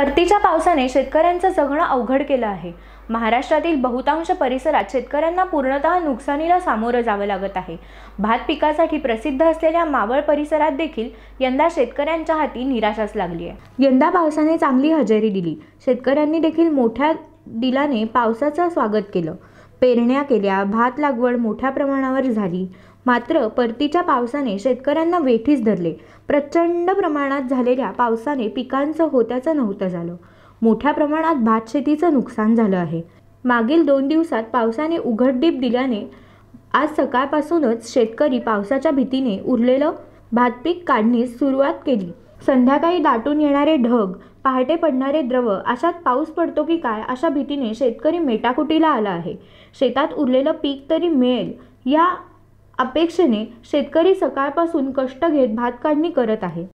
परतीच्या पावसाने शेतकऱ्यांचं जगणं अवघड केलं आहे. महाराष्ट्रातील बहुतांश परिसरात शेतकऱ्यांना पूर्णतः नुकसानीला सामोरं जावं लागत आहे. भात पिकासाठी प्रसिद्ध असलेल्या मावळ परिसरात देखील यंदा शेतकऱ्यांच्या हाती निराशाच लागली आहे. यंदा पावसाने चांगली हजेरी दिली. शेतकऱ्यांनी देखील मोठ्या दिलाने पावसाचं स्वागत केलं. पेरण्या केल्या भात लागवड मोठ्या प्रमाणावर झाली. मात्र परतीच्या पावसाने शेतकऱ्यांना वेठीस धरले. प्रचंड प्रमाणात झालेल्या पावसाने पिकांचं होत्याचं नव्हतं झालं. मोठ्या प्रमाणात भात शेतीचं नुकसान झालं आहे. मागील दोन दिवसात पावसाने उघडडीप दिल्याने आज सकाळपासूनच शेतकरी पावसाच्या भीतीने उरलेलं भातपीक काढणीस सुरुवात केली. संध्याकाळी दाटून येणारे ढग पहाटे पडणारे द्रव अशात पाऊस पडतो की काय अशा भीतीने शेतकरी मेटाकुटीला आला आहे. शेतात उरलेलं पीक तरी मिळेल या अपेक्षेने शेतकरी सकाळपासून कष्ट घेत भात काढणी करत आहे.